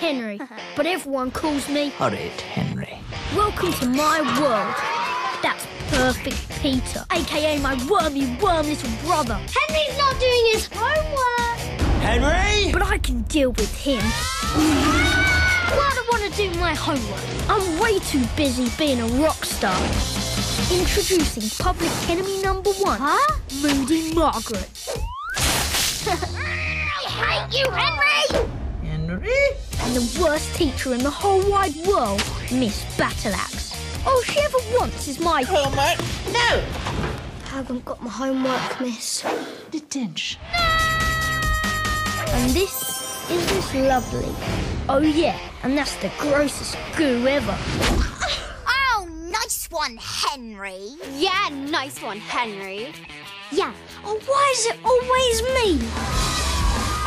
name's Henry, but everyone calls me Horrid Henry. Welcome to my world. That's Perfect Peter, aka my wormy worm little brother. Henry's not doing his homework. Henry! But I can deal with him. I don't want to do my homework. I'm way too busy being a rock star. Introducing public enemy number one, huh? Moody Margaret. I hate you, Henry! Henry? And the worst teacher in the whole wide world, Miss Battleaxe. All she ever wants is my Homework? No! I haven't got my homework, miss. Detention. And this is Miss Lovely. Oh yeah, and that's the grossest goo ever. Oh, nice one, Henry. Yeah, nice one, Henry. Yeah. Oh, why is it always me?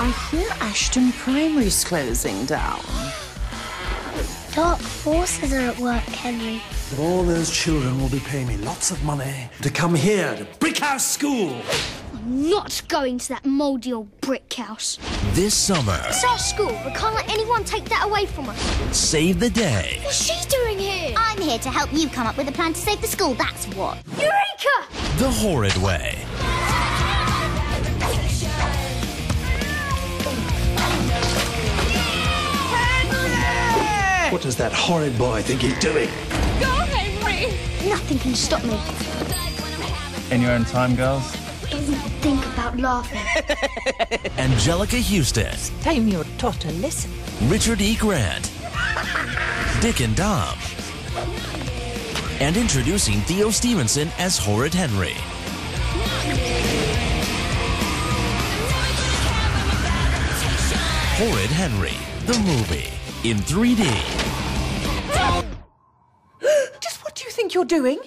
I hear Ashton Primary's closing down. Dark forces are at work, Henry. All those children will be paying me lots of money to come here to Brick House School. I'm not going to that mouldy old brick house. This summer, It's our school. We can't let anyone take that away from us. save the day. What's she doing here? I'm here to help you come up with a plan to save the school, that's what. Eureka! The horrid way. What does that horrid boy think he's doing? Go, Henry! Nothing can stop me. In your own time, girls? Doesn't think about laughing. Anjelica Huston, Time you taught a lesson. Richard E. Grant, Dick and Dom, and introducing Theo Stevenson as Horrid Henry. Horrid Henry, the movie, in 3D. You're doing?